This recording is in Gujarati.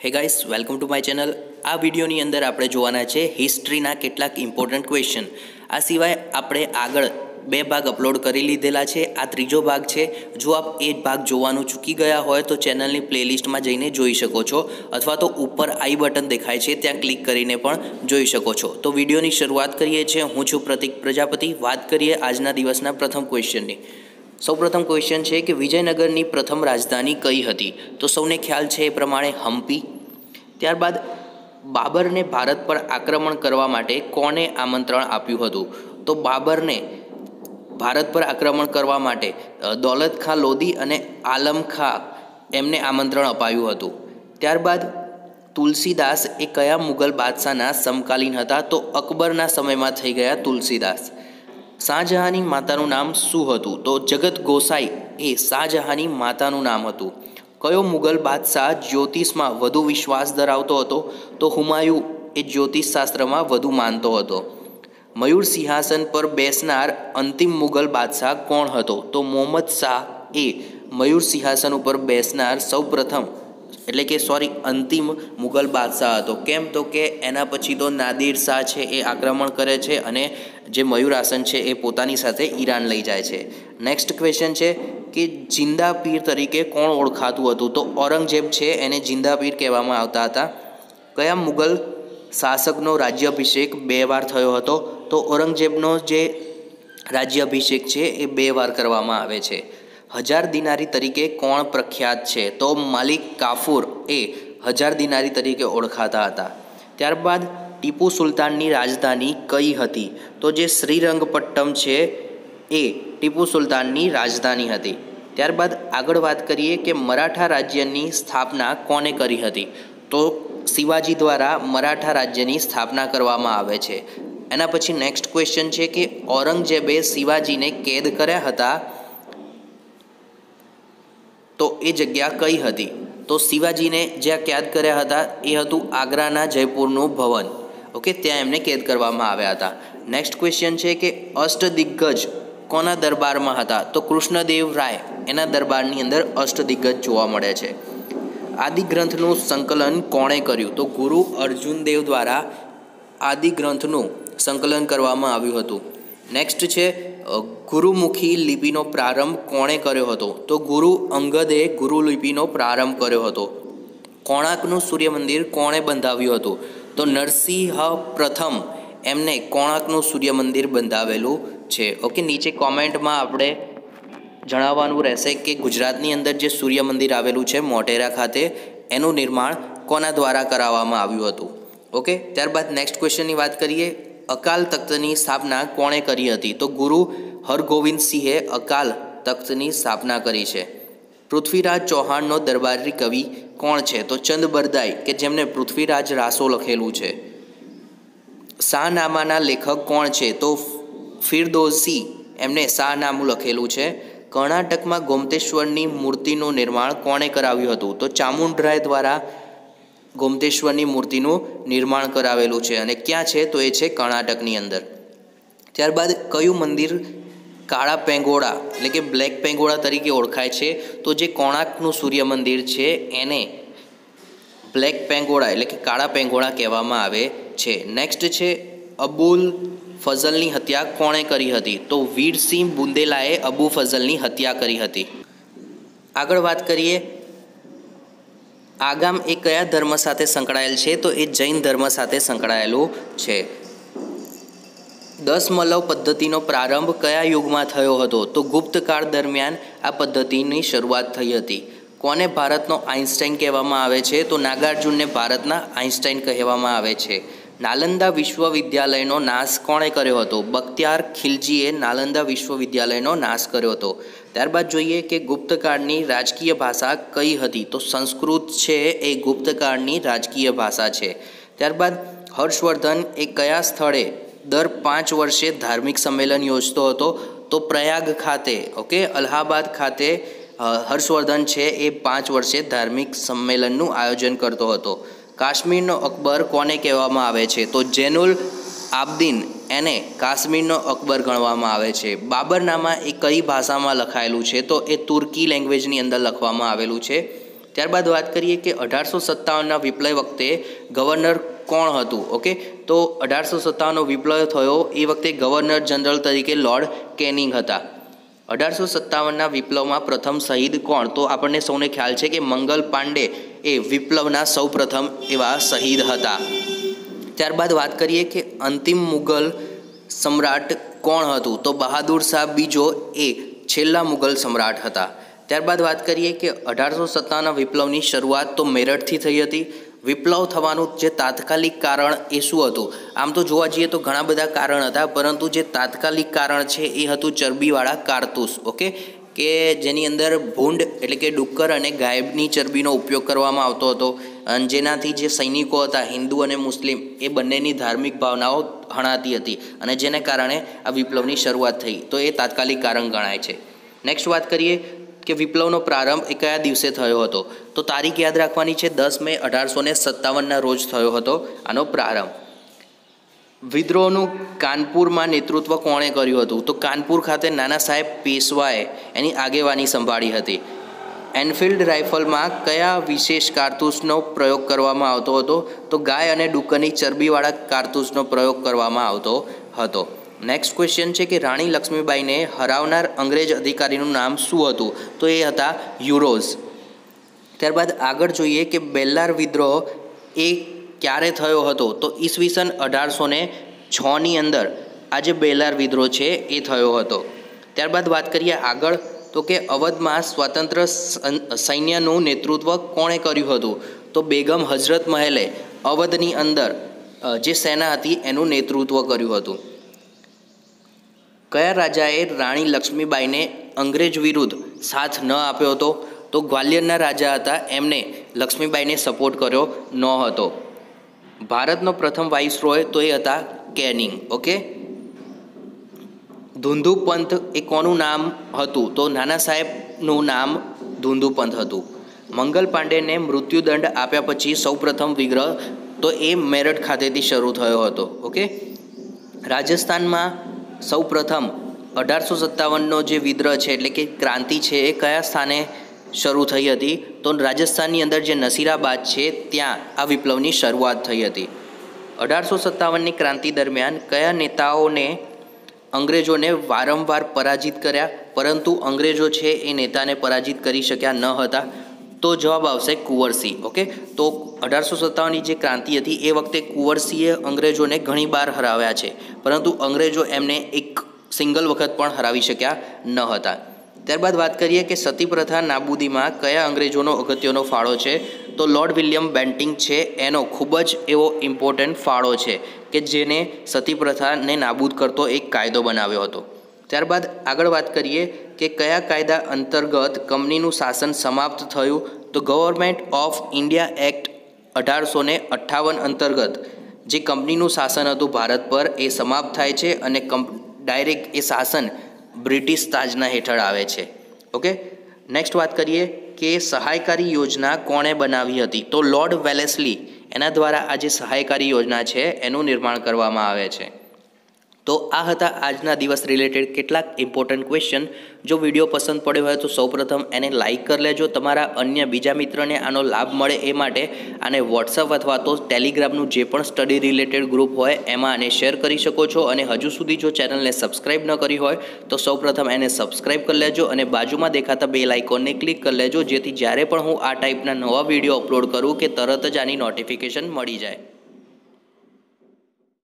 Hey guys welcome to my channel આ વિડીયોની અંદર આપણે જોવાના છે હિસ્ટ્રીના કેટલાક ઇમ્પોર્ટન્ટ ક્વેશ્ચન આ સિવાય આપણે આગળ બે ભાગ અપલોડ કરી લીધેલા છે. આ ત્રીજો ભાગ છે, જો આપ એ ભાગ જોવાનું ચૂકી ગયા હોય તો ચેનલની પ્લેલિસ્ટમાં જઈને જોઈ શકો છો અથવા તો ઉપર આઈ બટન દેખાય છે, ત્યાં ક્લિક કરીને પણ જોઈ શકો છો. તો વિડીયોની શરૂઆત કરીએ છીએ. હું છું પ્રતિક પ્રજાપતિ. વાત કરીએ આજના દિવસના પ્રથમ ક્વેશ્ચનની સૌપ્રથમ ક્વેશ્ચન છે કે વિજયનગરની પ્રથમ રાજધાની કઈ હતી? તો સૌને ખ્યાલ છે એ પ્રમાણે હમ્પી. ત્યારબાદ બાબરને ભારત પર આક્રમણ કરવા માટે કોને આમંત્રણ આપ્યું હતું? તો બાબરને ભારત પર આક્રમણ કરવા માટે દૌલત ખાં લોધી અને આલમ ખાં એમને આમંત્રણ અપાયું હતું. ત્યારબાદ તુલસીદાસ એ કયા મુગલ બાદશાહના સમકાલીન હતા? તો અકબરના સમયમાં થઈ ગયા તુલસીદાસ. શાહજહાંની માતાનું નામ શું હતું? તો જગત ગોસાઈ એ શાહજહાંની માતાનું નામ હતું. કયો મુગલ બાદશાહ જ્યોતિષમાં વધુ વિશ્વાસ ધરાવતો હતો? તો હુમાયુ એ જ્યોતિષ શાસ્ત્રમાં વધુ માનતો હતો. મયુર સિંહાસન પર બેસનાર અંતિમ મુગલ બાદશાહ કોણ હતો? તો મોહમ્મદ શાહ એ મયુર સિંહાસન ઉપર બેસનાર સૌપ્રથમ એટલે કે સોરી અંતિમ મુગલ બાદશાહ હતો. કેમ તો કે એના પછી તો નાદિર શાહ છે એ આક્રમણ કરે છે અને જે મયુર આસન છે એ પોતાની સાથે ઈરાન લઈ જાય છે. નેક્સ્ટ ક્વેશ્ચન છે કે જિંદા પીર તરીકે કોણ ઓળખાતું હતું? તો ઔરંગઝેબ છે, એને જિંદા પીર કહેવામાં આવતા હતા. કયા મુગલ શાસકનો રાજ્યાભિષેક બે વાર થયો હતો? તો ઔરંગઝેબનો જે રાજ્યાભિષેક છે એ બે વાર કરવામાં આવે છે. હજાર દિનારી તરીકે કોણ પ્રખ્યાત છે? તો માલિક કાફુર એ હજાર દિનારી તરીકે ઓળખાતા હતા. ત્યારબાદ ટીપુ સુલતાનની રાજધાની કઈ હતી? તો જે શ્રીરંગપટ્ટમ છે એ ટીપુ સુલતાનની રાજધાની હતી. ત્યારબાદ આગળ વાત કરીએ કે મરાઠા રાજ્યની સ્થાપના કોને કરી હતી? તો શિવાજી દ્વારા મરાઠા રાજ્યની સ્થાપના કરવામાં આવે છે. એના પછી નેક્સ્ટ ક્વેશ્ચન છે કે ઔરંગઝેબે શિવાજીને કેદ કર્યા હતા? તો એ જગ્યા કઈ હતી? તો શિવાજીને જ્યાં કેદ કર્યા હતા, એ હતું આગ્રાના જયપુરનું ભવન. ઓકે, ત્યાં એમને કેદ કરવામાં આવ્યા હતા. નેક્સ્ટ ક્વેશ્ચન છે કે અષ્ટદિગ્ગજ કોના દરબારમાં હતા? તો કૃષ્ણદેવ રાય, એના દરબારની અંદર અષ્ટદિગ્ગજ જોવા મળે છે. આદિ ગ્રંથનું સંકલન કોણે કર્યું? તો ગુરુ અર્જુનદેવ દ્વારા આદિ ગ્રંથનું સંકલન કરવામાં આવ્યું હતું. નેક્સ્ટ છે ગુરુમુખી લિપિનો પ્રારંભ કોણે કર્યો હતો? તો ગુરુ અંગદે ગુરુ લિપિનો પ્રારંભ કર્યો હતો. કોણાર્કનું સૂર્ય મંદિર કોણે બંધાવ્યું હતું? તો નરસિંહ પ્રથમ એમને કોણાર્કનું સૂર્ય મંદિર બંધાવેલું છે. ઓકે નીચે કોમેન્ટમાં આપણે જણાવવાનું રહેશે કે ગુજરાતની અંદર જે સૂર્ય મંદિર આવેલું છે, મોટેરા ખાતે, એનું નિર્માણ કોના દ્વારા કરાવવામાં આવ્યું હતું? ઓકે ત્યારબાદ નેક્સ્ટ ક્વેશ્ચનની વાત કરીએ. અકાલ તખ્તની સ્થાપના કોણે કરી હતી? તો ગુરુ હરગોવિંદ સિંહે અકાલ તખ્તની સ્થાપના કરી છે. પૃથ્વીરાજ ચૌહાણનો દરબારી કવિ કોણ છે? તો ચંદ બરદાઈ, કે જેમને પૃથ્વીરાજ રાસો લખેલું છે. શાહનામાના લેખક કોણ છે? તો ફિરદોસી એમને શાહનામું લખેલું છે. કર્ણાટકમાં ગોમતેશ્વરની મૂર્તિનું નિર્માણ કોણે કરાવ્યું હતું? તો ચામુંડરાય દ્વારા ગોમતેશ્વરની મૂર્તિનું નિર્માણ કરાવેલું છે અને ક્યાં છે તો એ છે કર્ણાટકની અંદર. ત્યારબાદ કયું મંદિર કાળા પેંગોળા એટલે કે બ્લેક પેંગોળા તરીકે ઓળખાય છે તો જે કોણાર્કનું સૂર્ય મંદિર છે એને બ્લેક પેંગોળા એટલે કે કાળા પેંગોળા કહેવામાં આવે છે. નેક્સ્ટ છે અબુલ ફઝલની હત્યા કોણે કરી હતી? તો વીરસિંહ બુંદેલાએ અબુ ફઝલની હત્યા કરી હતી. આગળ વાત કરીએ આગામ એ કયા ધર્મ સાથે સંકળાયેલ છે? તો એ જૈન ધર્મ સાથે સંકળાયેલું છે. દસમલવ પદ્ધતિનો પ્રારંભ કયા યુગમાં થયો હતો? તો ગુપ્તકાળ દરમિયાન આ પદ્ધતિની શરૂઆત થઈ હતી. કોને ભારતનો આઇન્સ્ટાઈન કહેવામાં આવે છે? તો નાગાર્જુનને ભારતના આઇન્સ્ટાઈન કહેવામાં આવે છે. નાલંદા વિશ્વવિદ્યાલયનો નાશ કોણે કર્યો હતો? બખ્તિયાર ખિલજીએ નાલંદા વિશ્વવિદ્યાલયનો નાશ કર્યો હતો. ત્યારબાદ જોઈએ કે ગુપ્તકાળની રાજકીય ભાષા કઈ હતી? તો સંસ્કૃત છે એ ગુપ્તકાળની રાજકીય ભાષા છે. ત્યારબાદ હર્ષવર્ધન એ કયા સ્થળે દર પાંચ વર્ષે ધાર્મિક સંમેલન યોજતો હતો? તો પ્રયાગ ખાતે, ઓકે? અલ્હાબાદ ખાતે હર્ષવર્ધન છે એ પાંચ વર્ષે ધાર્મિક સંમેલનનું આયોજન કરતો હતો. કાશ્મીરનો અકબર કોને કહેવામાં આવે છે? તો જેનુલ આબદીન એને કાશ્મીરનો અકબર ગણવામાં આવે છે. બાબરનામા એ કઈ ભાષામાં લખાયેલું છે તો એ તુર્કી લેંગ્વેજની અંદર લખવામાં આવેલું છે. ત્યારબાદ વાત કરીએ કે અઢારસો સત્તાવનના વિપ્લવ વખતે ગવર્નર કોણ હતું, ઓકે? તો અઢારસો સત્તાવનનો વિપ્લવ થયો એ વખતે ગવર્નર જનરલ તરીકે લોર્ડ કેનિંગ હતા. અઢારસો સત્તાવનના વિપ્લવમાં પ્રથમ શહીદ કોણ? તો આપણને સૌને ખ્યાલ છે કે મંગલ પાંડે એ વિપ્લવના સૌ પ્રથમ એવા શહીદ હતા. ત્યારબાદ વાત કરીએ કે અંતિમ મુગલ સમ્રાટ કોણ હતું? તો બહાદુર શાહ બીજો એ છેલ્લા મુગલ સમ્રાટ હતા. ત્યારબાદ વાત કરીએ કે અઢારસો સત્તાના વિપ્લવની શરૂઆત તો મેરઠથી થઈ હતી. વિપ્લવ થવાનું જે તાત્કાલિક કારણ એ શું હતું? આમ તો જોવા જઈએ તો ઘણા બધા કારણ હતા, પરંતુ જે તાત્કાલિક કારણ છે એ હતું ચરબીવાળા કારતૂસ, ઓકે? કે જેની અંદર ભૂંડ એટલે કે ડુક્કર અને ગાયબની ચરબીનો ઉપયોગ કરવામાં આવતો હતો. અને જેનાથી જે સૈનિકો હતા, હિન્દુ અને મુસ્લિમ, એ બંનેની ધાર્મિક ભાવનાઓ હણાતી હતી અને જેને કારણે આ વિપ્લવની શરૂઆત થઈ. તો એ તાત્કાલિક કારણ ગણાય છે. નેક્સ્ટ વાત કરીએ કે વિપ્લવનો પ્રારંભ એ કયા દિવસે થયો હતો? તો તારીખ યાદ રાખવાની છે, દસ મે અઢારસો ને સત્તાવનના રોજ થયો હતો આનો પ્રારંભ. વિદ્રોહનું કાનપુરમાં નેતૃત્વ કોણે કર્યું હતું? તો કાનપુર ખાતે નાના સાહેબ પેશવાએ એની આગેવાની સંભાળી હતી. એનફિલ્ડ રાઇફલમાં કયા વિશેષ કારતૂસનો પ્રયોગ કરવામાં આવતો હતો? તો ગાય અને ડુક્કરની ચરબીવાળા કારતૂસનો પ્રયોગ કરવામાં આવતો હતો. નેક્સ્ટ ક્વેશ્ચન છે કે રાણી લક્ષ્મીબાઈને હરાવનાર અંગ્રેજ અધિકારીનું નામ શું હતું? તો એ હતા યુરોઝ. ત્યારબાદ આગળ જોઈએ કે બેલ્લાર વિદ્રોહ એ ક્યારે થયો હતો તો ઈસવીસન અઢારસો ને છની અંદર આ જે બેલાર વિદ્રોહ છે એ થયો હતો. ત્યારબાદ વાત કરીએ આગળ, તો કે અવધમાં સ્વતંત્ર સૈન્યનું નેતૃત્વ કોણે કર્યું હતું? તો બેગમ હજરત મહેલે અવધની અંદર જે સેના હતી એનું નેતૃત્વ કર્યું હતું. કયા રાજાએ રાણી લક્ષ્મીબાઈને અંગ્રેજ વિરુદ્ધ સાથ ન આપ્યો હતો? તો ગ્વાલિયરના રાજા હતા, એમને લક્ષ્મીબાઈને સપોર્ટ કર્યો ન હતો. ભારતનો પ્રથમ વાઇસરોય તો એ હતા કેનિંગ, ઓકે? ધુંધુપંથ એ કોનું નામ હતું? તો નાના સાહેબનું નામ ધુંધુપંથ હતું. મંગલ પાંડેને મૃત્યુદંડ આપ્યા પછી સૌપ્રથમ વિગ્રહ તો એ મેરઠ ખાતેથી શરૂ થયો હતો, ઓકે? રાજસ્થાનમાં સૌપ્રથમ અઢારસો સત્તાવનનો જે વિદ્રોહ છે, એટલે કે ક્રાંતિ છે, એ કયા સ્થાને શરૂ થઈ હતી. તો રાજસ્થાનની અંદર જે નસીરાબાદ છે, ત્યાં આ વિપ્લવની શરૂઆત થઈ હતી. અઢારસો સત્તાવનની ક્રાંતિ દરમિયાન કયા નેતાઓને અંગ્રેજોને વારંવાર પરાજિત કર્યા? પરંતુ અંગ્રેજો છે એ નેતાને પરાજિત કરી શક્યા ન હતા. તો જવાબ આવશે કુંવરસિંહ, ઓકે? તો અઢારસો સત્તાવનની જે ક્રાંતિ હતી, એ વખતે કુંવરસિંહે અંગ્રેજોને ઘણી બાર હરાવ્યા છે. પરંતુ અંગ્રેજો એમને એક સિંગલ વખત પણ હરાવી શક્યા ન હતા. ત્યારબાદ વાત કરીએ કે સતી પ્રથા નાબૂદીમાં કયા અંગ્રેજોનો અગત્યનો ફાળો છે? તો લોર્ડ વિલિયમ બેન્ટિંગ છે, એનો ખૂબ જ એવો ઇમ્પોર્ટન્ટ ફાળો છે કે જેને સતી પ્રથાને નાબૂદ કરતો એક કાયદો બનાવ્યો હતો. ત્યારબાદ આગળ વાત કરીએ કે કયા કાયદા અંતર્ગત કંપનીનું શાસન સમાપ્ત થયું? તો ગવર્મેન્ટ ઓફ ઇન્ડિયા એક્ટ અઢારસો ને અઠ્ઠાવન અંતર્ગત જે કંપનીનું શાસન હતું ભારત પર એ સમાપ્ત થાય છે અને કંપ ડાયરેક્ટ એ શાસન બ્રિટિશ તાજના હેઠળ આવે છે. ઓકે નેક્સ્ટ વાત કરીએ કે સહાયકારી યોજના કોણે બનાવી હતી? તો લોર્ડ વેલેસલી એના દ્વારા આ જે સહાયકારી યોજના છે, એનું નિર્માણ કરવામાં આવે છે. તો આ હતા આજના દિવસ રિલેટેડ કેટલાક ઇમ્પોર્ટન્ટ ક્વેશ્ચન જો વીડિયો પસંદ પડ્યો હોય તો સૌપ્રથમ એને લાઇક કરી લેજો. તમારા અન્ય બીજા મિત્રને આનો લાભ મળે એ માટે આને વોટ્સઅપ અથવા તો ટેલિગ્રામનું જે પણ સ્ટડી રિલેટેડ ગ્રુપ હોય એમાં આને શેર કરી શકો છો. અને હજુ સુધી જો ચેનલને સબસ્ક્રાઇબ ન કરી હોય તો સૌપ્રથમ એને સબસ્ક્રાઇબ કરી લેજો અને બાજુમાં દેખાતા બે લાઇકોનને ક્લિક કરી લેજો. જેથી જ્યારે પણ હું આ ટાઈપના નવા વીડિયો અપલોડ કરું કે તરત જ આની નોટિફિકેશન મળી જાય.